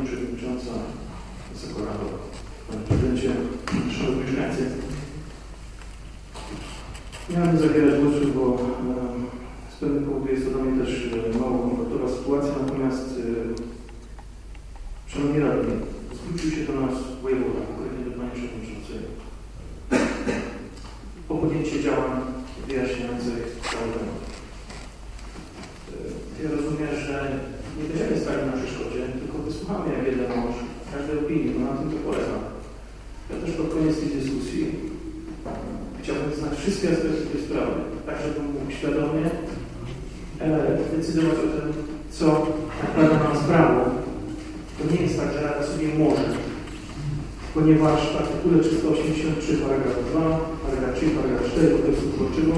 Pani Przewodnicząca, Wysoka Rado, Panie Prezydencie, Szanowni Mieszkańcy. Miałem zabierać głosu, bo z pewnych powodów jest to dla mnie też mało komfortowa sytuacja, natomiast Szanowni Radni, zwrócił się do nas wojewoda, konkretnie do Pani Przewodniczącej, o podjęcie działań wyjaśniających cały temat. Ja rozumiem, że nie będziemy stali na przeszkodzie, wysłuchamy jak jeden mąż każdej opinii, bo na tym to polega. Ja też pod koniec tej dyskusji chciałbym znać wszystkie aspekty tej sprawy, tak żebym mógł świadomie e, decydować o tym, co nakłada na nas prawo. To nie jest tak, że Rada sobie może, ponieważ w artykule 383 paragraf 2, paragraf 3, paragraf 4 kodeksu wyborczego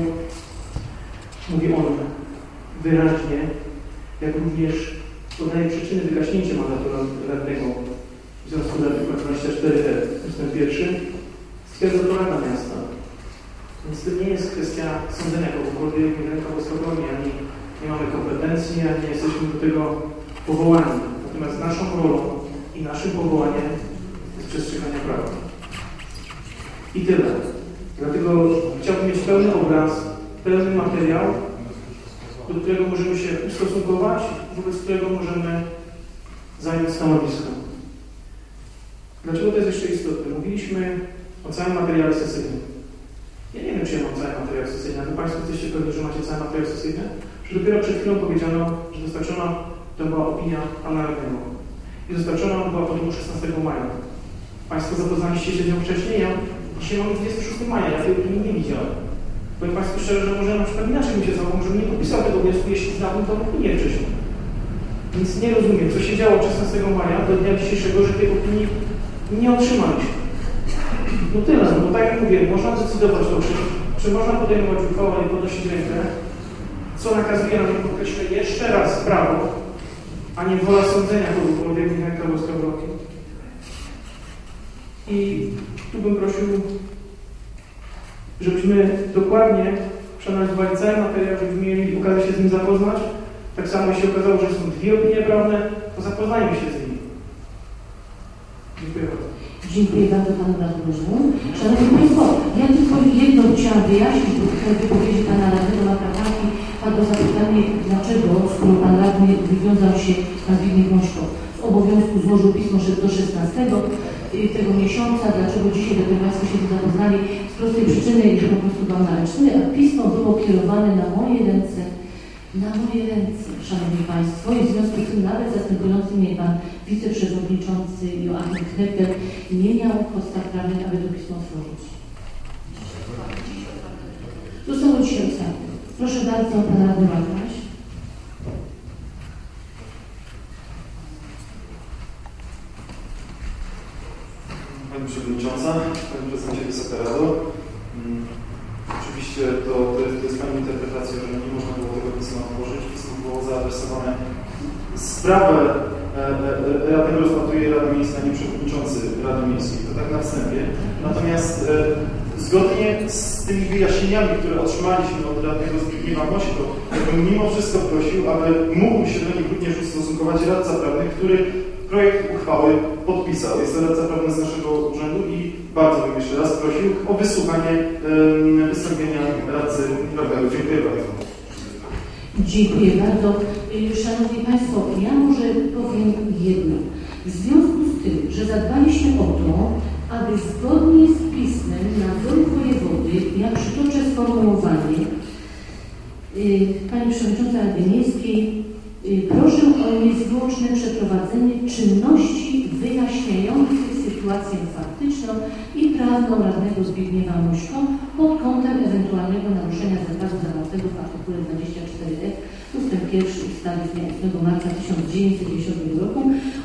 mówi on wyraźnie, jak również podaje przyczyny wygaśnięcia mandatu radnego w związku z artykułem 24e ust. 1 stwierdza to Rada Miasta. Więc to nie jest kwestia sądzenia kogokolwiek, nie ręka bezprawnie, ani nie mamy kompetencji, ani nie jesteśmy do tego powołani. Natomiast naszą rolą i naszym powołaniem jest przestrzeganie prawa. I tyle. Dlatego chciałbym mieć pełny obraz, pełny materiał, do którego możemy się ustosunkować, wobec którego możemy zająć stanowisko. Dlaczego to jest jeszcze istotne? Mówiliśmy o całym materiale sesyjnym. Ja nie wiem, czy ja mam cały materiał sesyjny, ale Państwo jesteście pewni, że macie cały materiał sesyjny? Że dopiero przed chwilą powiedziano, że dostarczona to była opinia Pana Radnego. I dostarczona była po dniu 16 maja. Państwo zapoznaliście się z nią wcześniej, ja dzisiaj mamy 26 maja, ja tej opinii nie widziałem. Powiem Państwu szczerze, że może na przykład inaczej mi się zachował, żebym nie podpisał tego wniosku, jeśli znałbym tą opinię wcześniej. Więc nie rozumiem, co się działo 16 maja do dnia dzisiejszego, że tej opinii nie otrzymaliśmy. No tyle, no bo tak jak mówię, można decydować o czy można podejmować uchwałę i podnosić rękę, co nakazuje nam, podkreślę jeszcze raz, prawo, a nie wola sądzenia ręka boska w roki. I tu bym prosił, żebyśmy dokładnie przeanalizowali cały materiał, żebyśmy mieli okazję się z nim zapoznać. Tak samo się okazało, że są dwie opinie prawne, to zapoznajmy się z nimi. Dziękuję bardzo. Dziękuję bardzo Panu Radnemu. Szanowni Państwo, ja tylko jedno chciałam wyjaśnić, bo tutaj wypowiedzi Pana Radnego Makatanki padło zapytanie, dlaczego, skoro Pan Radny wywiązał się na Zbigniew Mośko z obowiązku, złożył pismo do 16 tego miesiąca, dlaczego dzisiaj dopiero Państwo się zapoznali, z prostej przyczyny, że po prostu byłam nareczny, a pismo było kierowane na moje ręce, na moje ręce, Szanowni Państwo, i w związku z tym nawet zastępujący mnie Pan wiceprzewodniczący Joachim Knepper nie miał podstaw prawnych, aby to pismo otworzyć. Zostało dzisiaj otwarte. Proszę bardzo, Pan Radny Markaś. Pani Przewodnicząca, Pani Prezydencie Wysoka Rado. Mm, Oczywiście to, to, jest, to jest Pani interpretacja, że nie można było tego pisma otworzyć. Pismo było zaadresowane. Sprawę e, e, Radnego rozpatruje Rada Miejska, nie Przewodniczący Rady Miejskiej. To tak na wstępie. Natomiast e, zgodnie z tymi wyjaśnieniami, które otrzymaliśmy od Radnego Zbigniewa Mośko, bym mimo wszystko prosił, aby mógł się do nich również ustosunkować radca prawny, który projekt uchwały podpisał. Jest to radca prawny z naszego urzędu i bardzo bym jeszcze raz prosił o wysłuchanie wystąpienia radcy prawnego. Dziękuję bardzo. Dziękuję bardzo. Szanowni Państwo, ja może powiem jedno. W związku z tym, że zadbaliśmy o to, aby zgodnie z pismem nadzoru wojewody, ja przytoczę sformułowanie, y, Pani Przewodnicząca Rady Miejskiej, y, proszę o niezwłoczne przeprowadzenie czynności wyjaśniających sytuację faktyczną i prawną radnego Zbigniewa Muśko pod kątem ewentualnego naruszenia zakazu zawartego w artykule 24f ust. 1 ustawy z dnia 8 marca 1990 roku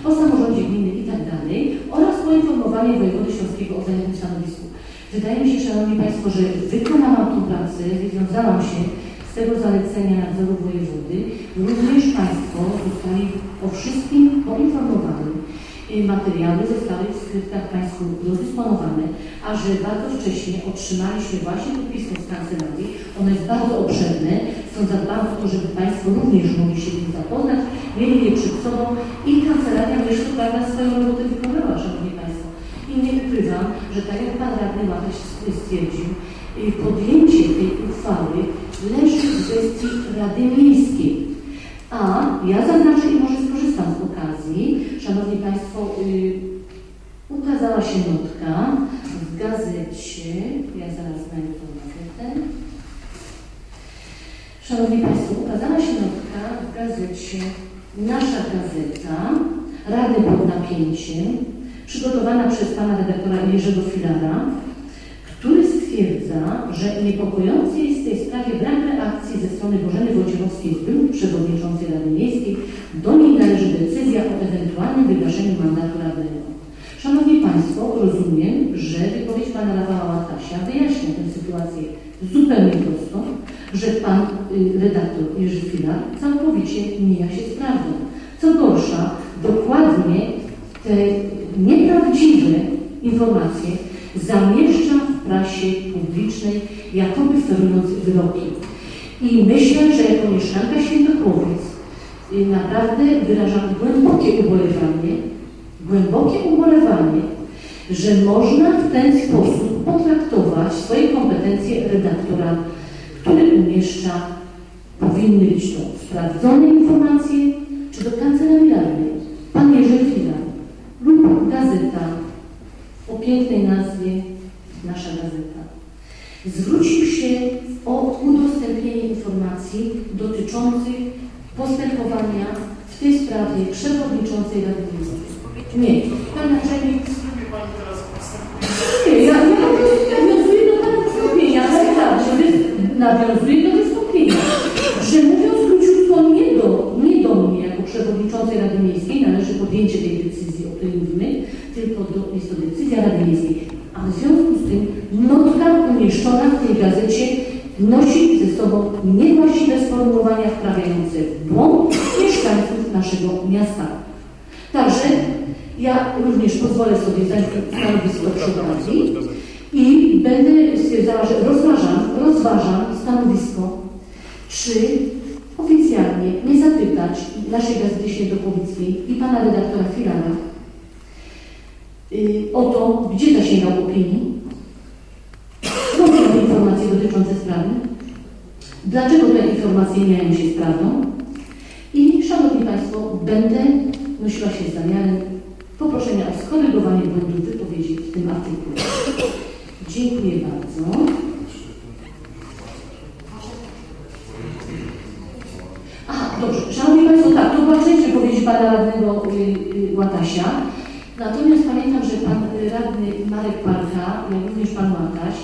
o samorządzie gminy i tak dalej oraz poinformowanie wojewody śląskiego o zajętym stanowisku. Wydaje mi się, Szanowni Państwo, że wykonałam tą pracę, wywiązałam się z tego zalecenia nadzoru wojewody. Również Państwo zostali o wszystkim poinformowani. Materiały zostały w skryptach Państwu rozdysponowane, a że bardzo wcześnie otrzymaliśmy właśnie to pismo z kancelarii. Ono jest bardzo obszerne, stąd zadbałam o to, żeby Państwo również mogli się z tym zapoznać. mieli je przed sobą i kancelaria jeszcze prawda swoją robotę wykonała, Szanowni Państwo. I nie ukrywam, że tak jak Pan Radny Łapaś stwierdził, y, podjęcie tej uchwały leży w gestii Rady Miejskiej. A ja zaznaczę i może skorzystam z okazji, Szanowni Państwo, y, ukazała się notka w gazecie, ja zaraz znajdę tą gazetę. Szanowni Państwo, ukazała się notka w gazecie. Nasza Gazeta, Rady pod napięciem, przygotowana przez pana redaktora Jerzego Filara, stwierdza, że niepokojący jest w tej sprawie brak reakcji ze strony Bożeny Wojciechowskiej z byłej przewodniczącej Rady Miejskiej. Do niej należy decyzja o ewentualnym wygaszeniu mandatu radnego. Szanowni Państwo, rozumiem, że wypowiedź pana Rafała Łatasia wyjaśnia tę sytuację zupełnie prostą, że pan y, redaktor Jerzy Filar całkowicie mija się z prawdą. Co gorsza, dokładnie te nieprawdziwe informacje zamieszcza jakoby sterując wyroki. I myślę, że jako mieszkanka Świętochłowiec y, naprawdę wyrażam głębokie ubolewanie, głębokie ubolewanie, że można w ten sposób potraktować swoje kompetencje redaktora, który umieszcza, powinny być to sprawdzone informacje, czy do kancelarialnej, pan Jerzy Chwila lub gazeta o pięknej nazwie. Zwrócił się o udostępnienie informacji dotyczących postępowania w tej sprawie przewodniczącej Rady Ministrów. Nie, pan naczelnik. Nie, ja, ja nawiązuję do pana wystąpienia, tak, wy, nawiązuję do wystąpienia, że mówiąc króciutko nie do, nie do mnie jako przewodniczącej Rady Miejskiej należy podjęcie tej decyzji, o której mówimy, tylko do, jest to decyzja Rady Miejskiej. A w związku z tym notka umieszczona w tej gazecie nosi ze sobą niewłaściwe sformułowania wprawiające w błąd mieszkańców naszego miasta. Także ja również pozwolę sobie zająć stanowisko przy okazji i będę stwierdzała, że rozważam, rozważam stanowisko, czy oficjalnie nie zapytać naszej Gazety Świętochowickiej i pana redaktora Filana y, o to, gdzie zasięgał opinii, skąd są informacje dotyczące sprawy, dlaczego te informacje miają się z prawdą i, Szanowni Państwo, będę nosiła się zamiarem poproszenia o skorygowanie błędów wypowiedzi w tym artykule. Dziękuję bardzo. A, dobrze. Szanowni Państwo, tak, to była część wypowiedzi Pana Radnego y, y, Łatasia. Natomiast pamiętam, że Pan Radny Marek Parka, jak również Pan Łataś,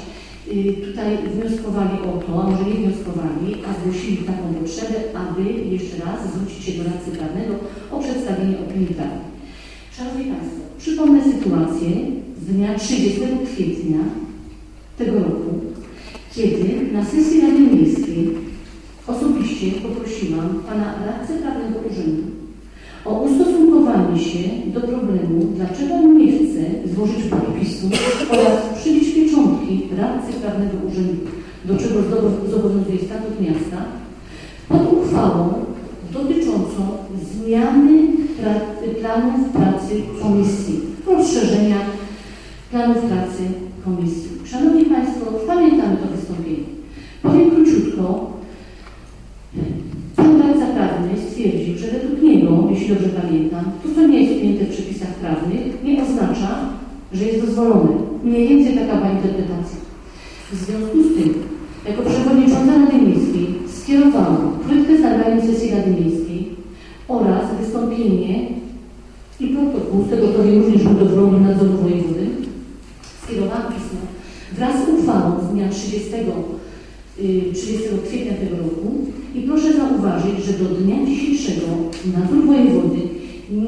tutaj wnioskowali o to, może nie wnioskowali, a zgłosili taką potrzebę, aby jeszcze raz zwrócić się do radcy prawnego o przedstawienie opinii prawnej. Szanowni Państwo, przypomnę sytuację z dnia 30 kwietnia tego roku, kiedy na sesji Rady Miejskiej osobiście poprosiłam Pana radcę prawnego urzędu o ustosunkowanie się do problemu, dlaczego on nie chce złożyć podpisu oraz przybić pieczątki radcy prawnego urzędu, do czego zobowiązuje statut miasta, pod uchwałą dotyczącą zmiany planów pracy komisji, rozszerzenia planów pracy komisji. Szanowni Państwo, pamiętamy to wystąpienie. Powiem króciutko. Pan radca prawny stwierdził, że według niego, jeśli dobrze pamiętam, to co nie jest ujęte w przepisach prawnych, nie oznacza, że jest dozwolone. Mniej więcej taka była interpretacja. W związku z tym, jako przewodnicząca Rady Miejskiej skierowałam projektę zadaniem sesji Rady Miejskiej oraz wystąpienie i protokół, z tego wiem również był dowolny nadzoru wojewody, skierowałam pismo wraz z uchwałą z dnia 30, 30 y, kwietnia tego roku i proszę zauważyć, że do dnia dzisiejszego nadzór wojewody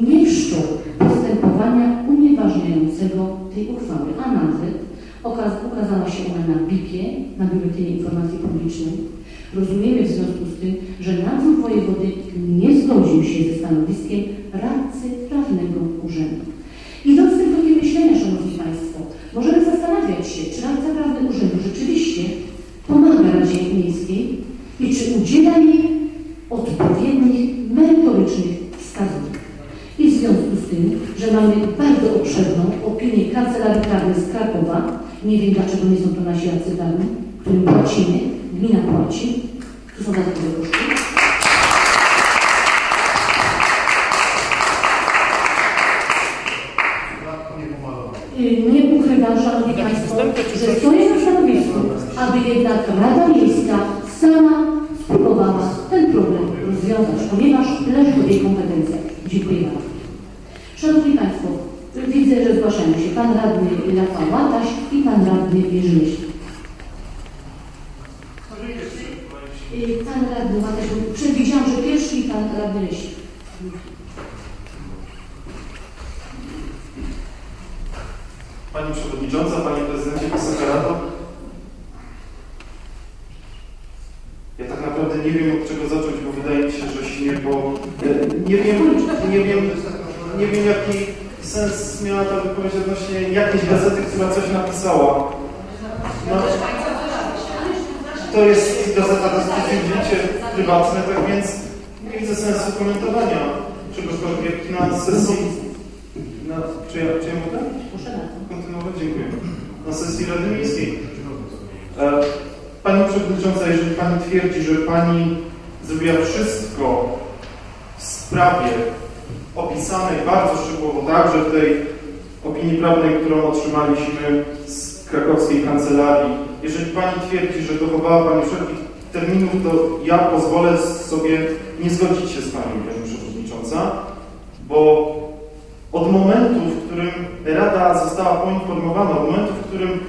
nie wszczął postępowania unieważniającego tej uchwały, a nawet okaz ukazała się ona na BIP-ie, na Biuletynie Informacji Publicznej. Rozumiemy w związku z tym, że nadzór wojewody nie zgodził się ze stanowiskiem radcy prawnego urzędu. Idąc z tym tokiem myślenia, Szanowni Państwo, możemy zastanawiać się, czy radca prawny urzędu rzeczywiście pomaga Radzie Miejskiej i czy udziela jej odpowiednich, merytorycznych z tym, że mamy bardzo obszerną opinię Kancelarii Prawnej z Krakowa, nie wiem dlaczego nie są to nasi prawni, którym płacimy, gmina płaci, to są dodatkowe koszty. Y, Nie ukrywam, Szanowni Państwo, że stoję na stanowisku, aby jednak Rada Miejska sama spróbowała ten problem rozwiązać, ponieważ leży w jej kompetencjach. Dziękuję bardzo. Szanowni Państwo, widzę, że zgłaszają się Pan Radny Rafał Łataś i Pan Radny Myśl. Y, Pan Radny Łataś, przewidziałam, że pierwszy i Pan Radny Myśl. Pani Przewodnicząca, Panie Prezydencie, Wysoka Rado. Ja tak naprawdę nie wiem od czego zacząć, bo wydaje mi się, że śnię, bo e, nie wiem, nie wiem, nie wiem jaki sens miała ta wypowiedź odnośnie jakiejś gazety, która coś napisała. No, to jest gazeta dosyć prywatne, tak więc nie widzę sensu komentowania czegokolwiek na sesji. Na, czy, ja, czy ja mogę? Proszę kontynuować? Dziękuję. Na sesji Rady Miejskiej. E, Pani Przewodnicząca, jeżeli Pani twierdzi, że Pani zrobiła wszystko w sprawie opisanej bardzo szczegółowo, także w tej opinii prawnej, którą otrzymaliśmy z krakowskiej kancelarii, jeżeli Pani twierdzi, że dochowała Pani wszelkich terminów, to ja pozwolę sobie nie zgodzić się z Panią, Pani Przewodnicząca, bo od momentu, w którym Rada została poinformowana, od momentu, w którym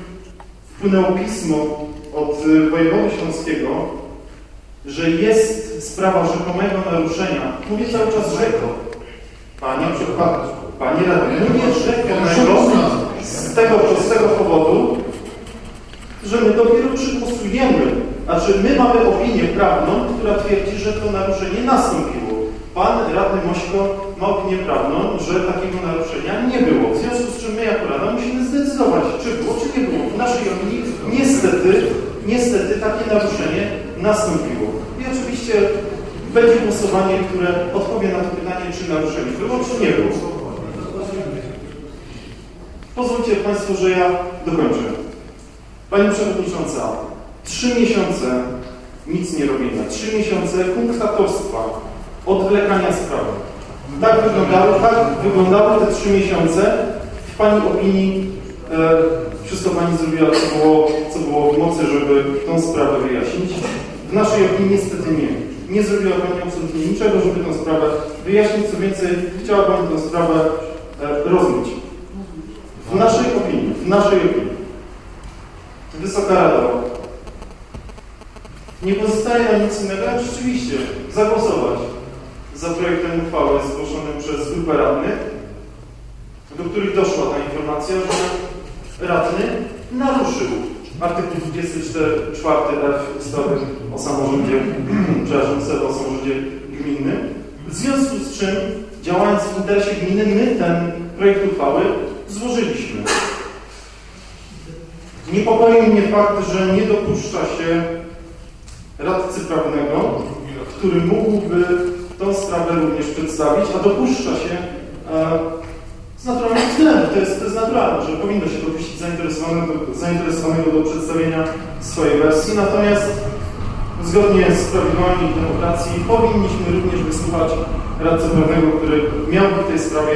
wpłynęło pismo od y, wojewody śląskiego, że jest sprawa rzekomego naruszenia, mówię cały czas rzeko, Panie, pa, Panie Radny, rzekomego z tego prostego powodu, że my dopiero przygłosujemy, znaczy my mamy opinię prawną, która twierdzi, że to naruszenie nastąpiło. Pan radny Mośko ma opinię prawną, że takiego naruszenia nie było. W związku z czym my jako Rada musimy zdecydować, czy było, czy nie było. W naszej opinii niestety, niestety takie naruszenie nastąpiło. I oczywiście będzie głosowanie, które odpowie na to pytanie, czy naruszenie było, czy nie było. Pozwólcie Państwo, że ja dokończę. Pani Przewodnicząca, trzy miesiące nic nie robienia, trzy miesiące kunktatorstwa, odwlekania sprawy. Tak wyglądało, tak wyglądały te trzy miesiące. W Pani opinii e, wszystko Pani zrobiła, co było, co było w mocy, żeby tą sprawę wyjaśnić. W naszej opinii niestety nie. Nie zrobiła Pani absolutnie niczego, żeby tę sprawę wyjaśnić. Co więcej, chciała Pani tę sprawę e, rozmyć. W naszej opinii, w naszej opinii. Wysoka Rado, nie pozostaje nam nic innego, jak rzeczywiście zagłosować za projektem uchwały zgłoszonym przez grupę radnych, do których doszła ta informacja, że radny naruszył artykuł 24f ustawy o samorządzie, przepraszam, ustawy o samorządzie gminnym, w związku z czym, działając w interesie gminy, my ten projekt uchwały złożyliśmy. Niepokoi mnie fakt, że nie dopuszcza się radcy prawnego, który mógłby tą sprawę również przedstawić, a dopuszcza się e, z naturalnych względów. To jest, to jest naturalne, że powinno się dopuścić zainteresowanego, zainteresowanego do przedstawienia swojej wersji, natomiast zgodnie z prawidłami demokracji powinniśmy również wysłuchać radcy prawnego, który miałby w tej sprawie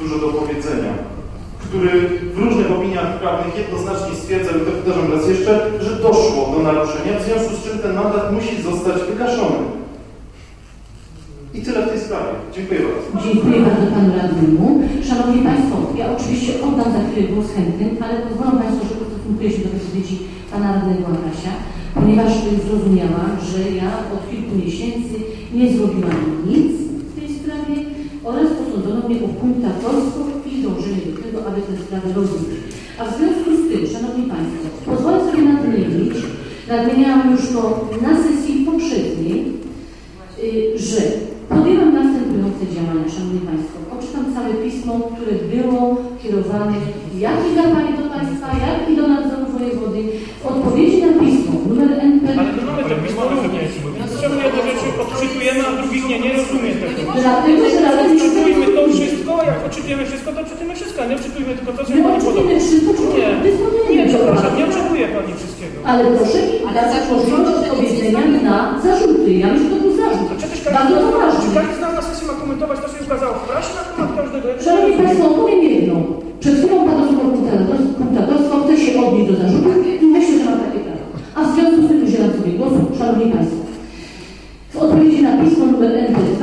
dużo do powiedzenia, który w różnych opiniach prawnych jednoznacznie stwierdzał, i to powtarzam raz jeszcze, że doszło do naruszenia, w związku z czym ten mandat musi zostać wygaszony. I tyle w tej sprawie. Dziękuję bardzo. Dziękuję bardzo Panu Radnemu. Szanowni Państwo, ja oczywiście oddam za chwilę głos chętnym, ale pozwolą Państwo, że ustosunkuję się do wypowiedzi Pana Radnego Łakrasia, ponieważ zrozumiałam, że ja od kilku miesięcy nie zrobiłam nic w tej sprawie oraz posądzono mnie o punktatorstwo i dążenie do tego, aby tę sprawę rozwiązać. A w związku z tym, Szanowni Państwo, pozwolę sobie nadmienić, nadmieniałam już to na sesji poprzedniej, y, że podjęłam następujące działania, Szanowni Państwo. Odczytam całe pismo, które było kierowane jak i dla Pani do Państwa, jak i do nadzoru wojewody w odpowiedzi na pismo numer NP Ale my mamy to pismo również. Czemu jedne rzeczy odczytujemy, a drugich nie? Nie rozumiem tego. Dlatego, że Rada Odczytujmy to wszystko, jak odczytujemy wszystko, to odczytujemy wszystko, a nie odczytujmy tylko to, co My Pani odczytujemy podoba. wszystko, czy Nie, nie, przepraszam, nie oczekuję Pani wszystkiego. Ale proszę mi dać możliwość odpowiedzenia na zarzuty. Ja myślę, że to był zarzut. Bardzo czy poważny. każdy z nas na sesji ma komentować to, co się ukazało w prasie na temat każdego. Szanowni Państwo, powiem jedno. Przed chwilą Pan słowo punktatorstwo chce się odnieść do zarzutu i myślę, że ma takie prawo. A w związku z tym udzielam sobie głosu. Szanowni Państwo, w odpowiedzi na pismo nr NP2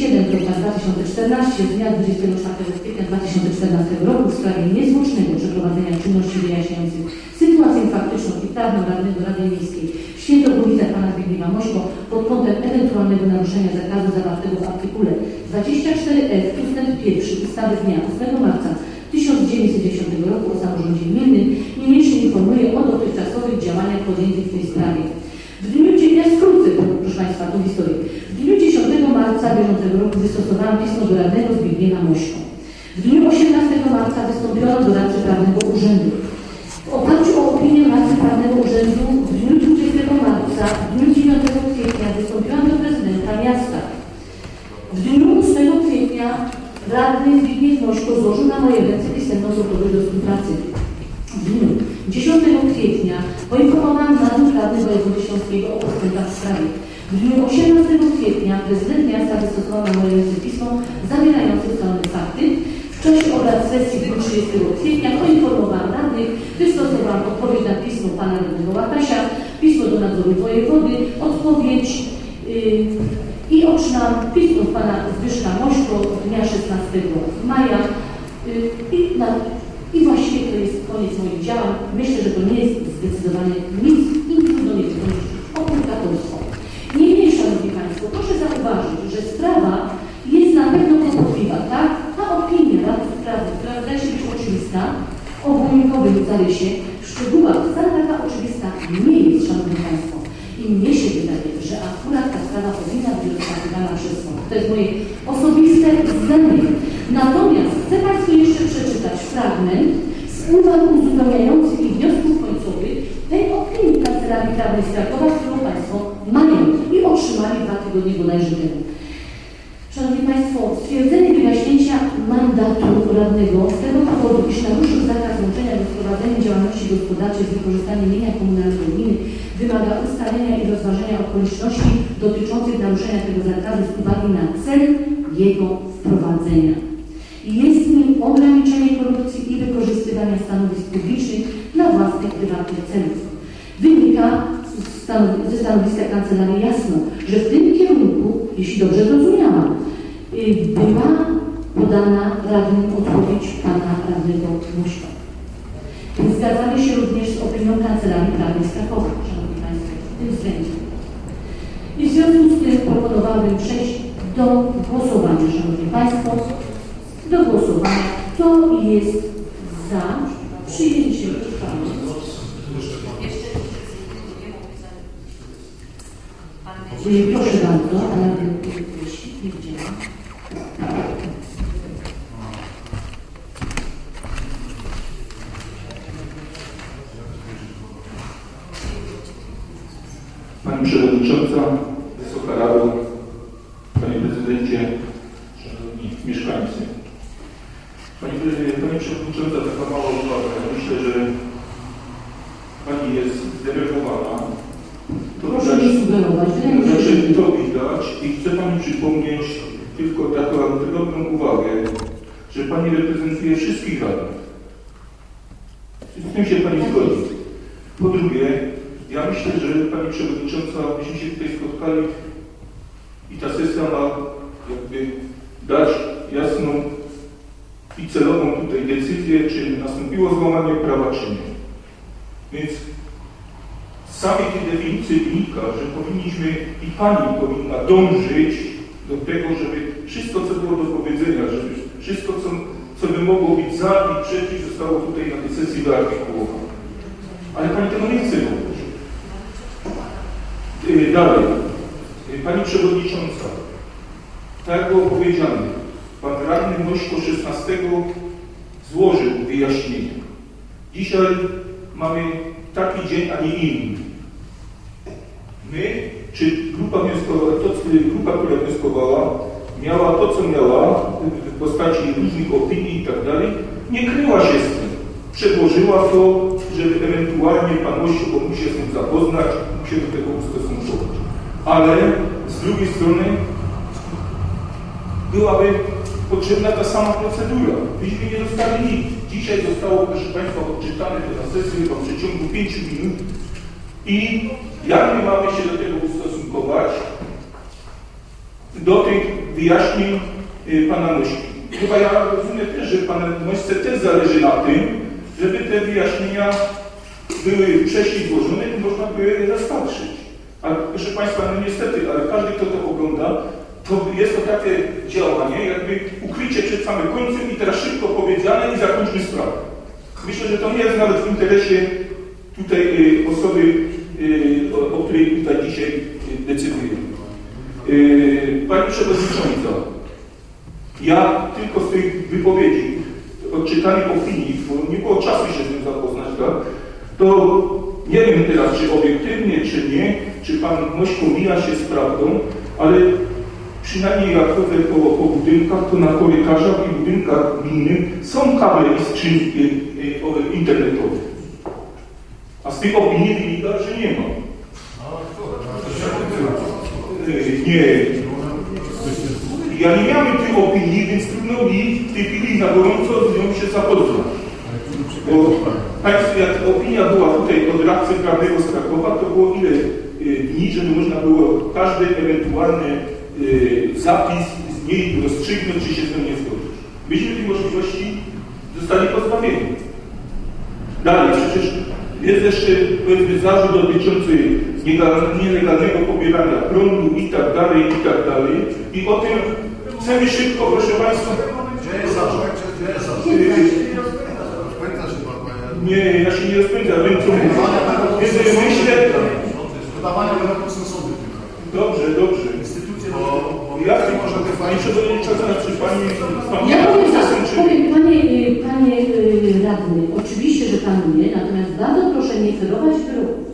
4100.37.2014 z dnia 24 kwietnia 2014 roku w sprawie niezwłocznego przeprowadzenia czynności wyjaśniających sytuację faktyczną i prawną radnego Rady Miejskiej Świętochowicach pana Zbigniewa Mośko pod kątem ewentualnego naruszenia zakazu zawartego w artykule 24f ust. 1 ustawy z dnia 8 marca 1910 roku o samorządzie gminnym niniejszy informuje o dotychczasowych działaniach podjętych w tej sprawie. W dniu, dzie- ja skrócę, proszę Państwa, tą historię. W dniu 10 marca bieżącego roku wystosowałam pismo do radnego Zbigniewa Mośko. W dniu 18 marca wystąpiono do radcy prawnego urzędu. W oparciu o opinię radcy prawnego urzędu w dniu 20 marca, w dniu 9 kwietnia wystąpiłam do prezydenta miasta. W dniu 8 kwietnia radny Zbigniew Mośko złożył na moje ręce pisemną gotowość do współpracy. W dniu 10 kwietnia poinformowałam nadzór radny wojewody śląskiego o postępach w sprawie. W dniu 18 kwietnia prezydent miasta wystosował na moje ręce pismo zawierające ustalone fakty. W czasie obrad sesji w dniu 30 kwietnia poinformowałam radnych, wystosowałam odpowiedź na pismo pana radnego Łatasia, pismo do nadzoru wojewody, odpowiedź yy, i otrzymałam pismo pana Zbyszka Mośko dnia 16 maja yy, i, na, i właściwie to jest koniec moich działań. Myślę, że to nie jest zdecydowanie nic i trudno nie wykonać okultatorstwo. Niemniej, Szanowni Państwo, proszę zauważyć, że sprawa jest na pewno kłopotliwa, tak? Ta opinia radców prawnych, która wydaje się być oczywista, w ogólnikowym zarysie, w szczegółach wcale taka oczywista nie jest, Szanowni Państwo. I mnie się wydaje, że akurat ta sprawa powinna być rozpatrywana przez sąd. To jest moje osobiste zdanie. Natomiast chcę Państwu jeszcze przeczytać fragment z uwag uzupełniających i wniosków końcowych tej opinii Kancelarii Prawnej z Krakowa, którą Państwo mają i otrzymali dwa tygodnie bodajże temu. Szanowni Państwo, stwierdzenie wygaśnięcia mandatu radnego z tego powodu, iż naruszył zakaz łączenia gospodarczej z wykorzystaniem mienia komunalnego gminy wymaga ustalenia i rozważenia okoliczności dotyczących naruszenia tego zakazu z uwagi na cel jego wprowadzenia. Jest nim ograniczenie korupcji i wykorzystywania stanowisk publicznych dla własnych prywatnych celów. Wynika ze stanowiska kancelarii jasno, że w tym kierunku, jeśli dobrze zrozumiałam, y, była podana radnym odpowiedź pana radnego Muśka. Więc Zgadzamy się również z opinią Kancelarii Prawnej z Krakowa, Szanowni Państwo, w tym względzie. I w związku z tym proponowałabym przejść do głosowania, Szanowni Państwo. Do głosowania. Kto jest za przyjęciem uchwały? Proszę bardzo, ale nie widziałam. Pani Przewodnicząca, Wysoka Rado, Panie Prezydencie, Szanowni Mieszkańcy. Pani, Prezy- Pani Przewodnicząca, taka mała uwaga. Ja myślę, że Pani jest zdenerwowana. To Proszę nie sugerować. Wydaje mi się, znaczy, że- to widać i chcę Pani przypomnieć tylko taką drobną uwagę, że Pani reprezentuje wszystkich radnych. Z tym się Pani zgodzi. Po drugie, ja myślę, że Pani Przewodnicząca, byśmy się tutaj spotkali i ta sesja ma jakby dać jasną i celową tutaj decyzję, czy nastąpiło złamanie prawa, czy nie. Więc z samej tej definicji wynika, że powinniśmy i Pani powinna dążyć do tego, żeby wszystko, co było do powiedzenia, żeby wszystko, co, co by mogło być za i przeciw, zostało tutaj na tej sesji wyartykułowane. Ale Pani tego nie chce robić. Yy, Dalej. Yy, Pani Przewodnicząca, tak było powiedziane, Pan Radny Mośko 16 złożył wyjaśnienia. Dzisiaj mamy taki dzień, a nie inny. My, czy grupa wnioskowa, to, grupa, która wnioskowała, miała to, co miała w postaci różnych opinii i tak dalej, nie kryła się z tym. Przedłożyła to, żeby ewentualnie pan Mościu mógł się z tym zapoznać, mógł się do tego ustosunkować. Ale z drugiej strony byłaby potrzebna ta sama procedura. Myśmy nie dostali nic. Dzisiaj zostało, proszę Państwa, odczytane to na sesji chyba w przeciągu 5 minut i jak my mamy się do tego ustosunkować? Do tych wyjaśnień y, Pana Nośki. Chyba ja rozumiem też, że Pana Nośce też zależy na tym, żeby te wyjaśnienia były wcześniej złożone i można by je rozpatrzyć. A proszę Państwa, no niestety, ale każdy, kto to ogląda, to jest to takie działanie, jakby ukrycie przed samym końcem i teraz szybko powiedziane i zakończmy sprawę. Myślę, że to nie jest nawet w interesie tutaj y, osoby, y, o, o której tutaj dzisiaj y, decydujemy. Y, Pani Przewodnicząca, ja tylko z tych wypowiedzi, odczytanych opinii, bo nie było czasu się z tym zapoznać, tak, to nie wiem teraz, czy obiektywnie, czy nie, czy Pan Mośko mija się z prawdą, ale przynajmniej jak chodzę po, po budynkach, to na korytarzach i budynkach gminnych są kable i skrzynki y, o- internetowe. A z tych opinii wynika, że nie ma. Y, Nie. Ja nie miałem opinii, więc trudno mi w tej chwili na gorąco z nią się zapoznać. Bo Państwo, jak opinia była tutaj od radcy prawnego z Krakowa, to było ile y, dni, żeby można było każdy ewentualny y, zapis z niej rozstrzygnąć, czy się z nią nie zgodzić. Myśmy tej możliwości zostali pozbawieni. Dalej, przecież jest jeszcze powiedzmy zarzut dotyczący nielegal- nielegalnego pobierania prądu i tak dalej, i tak dalej. I o tym chcemy szybko, proszę Państwa. Nie, ja się nie rozpędzam. Więc myślę, Wydawanie wyroków są sądy dobrze, dobrze. Instytucje Bo ja nie może Pani Przewodnicząca, czy Pani, Pan Ja powiem tak, powiem, panie, panie y, radny, oczywiście, że pan nie, natomiast bardzo proszę nie ferować wyroków.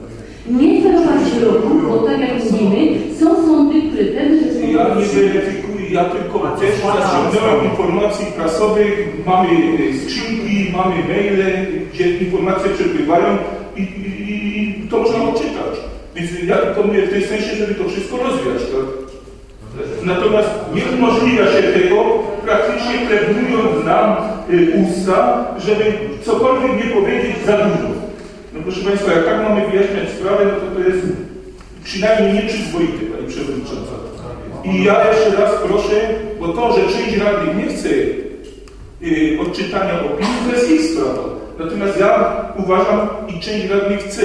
Nie ferować wyroków, bo tak jak mówimy, są sądy, które pewne rzeczy Ja nie weryfikuję, ja tylko też zaciągnąłem informacji prasowych, mamy e, skrzynki, mamy maile, gdzie informacje przepływają i, i, i- to można odczytać. Więc ja tylko mówię w tej sensie, żeby to wszystko rozwiać. Tak? Natomiast nie umożliwia się tego, praktycznie plebnując nam y, usta, żeby cokolwiek nie powiedzieć za dużo. No proszę Państwa, jak tak mamy wyjaśniać sprawę, no to to jest przynajmniej nieprzyzwoite, Pani Przewodnicząca. I ja jeszcze raz proszę, bo to, że część radnych nie chce y, odczytania opinii, to jest ich sprawa. Natomiast ja uważam i część radnych chce.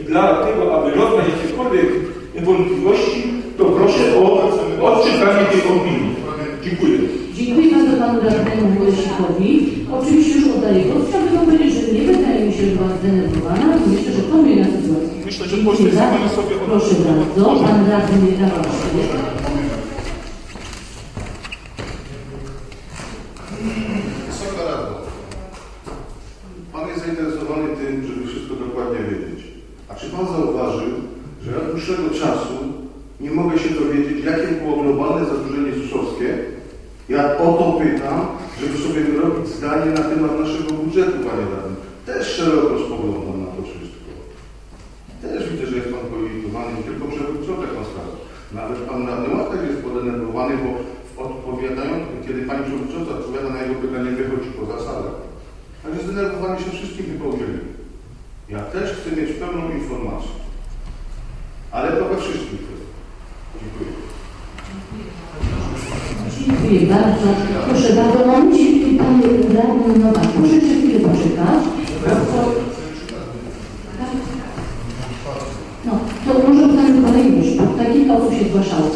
I dlatego, aby rozwiać jakiekolwiek wątpliwości, to proszę o odczytanie tej opinii. Dziękuję. Dziękuję bardzo panu radnemu Bolesikowi. Oczywiście już oddaję głos. Chciałbym powiedzieć, że nie wydaje mi się, że była zdenerwowana myślę, że to mnie na sytuację. Myślę, że Dziękuję sobie Proszę bardzo, pan radny Rawaszek. Wysoka Rado, Pan jest zainteresowany tym, żeby wszystko dokładnie wiedzieć. A czy Pan zauważył, że od dłuższego czasu nie mogę się dowiedzieć, jakie było globalne zadłużenie ZUS-owskie? Ja o to pytam, żeby sobie wyrobić zdanie na temat naszego budżetu, Panie Radny. Też szeroko spoglądam na to wszystko. Też widzę, że jest Pan polityzowany, nie tylko przewodniczący Pan sprawdza. Nawet Pan Radny Łatek jest podenerwowany, bo odpowiadają, kiedy Pani Przewodnicząca odpowiada na jego pytanie, wychodzi poza salę. Także zdenerwowani się wszystkim wypowiedzieli. Ja też chcę mieć pełną informację. Ale to we wszystkich kwestiach. Dziękuję. Dziękuję bardzo. Proszę bardzo, momencik, panie radny Nowak. Proszę jeszcze chwilę poczekać. No, to może pytanie kolejność, bo tak kilka osób się zgłaszało.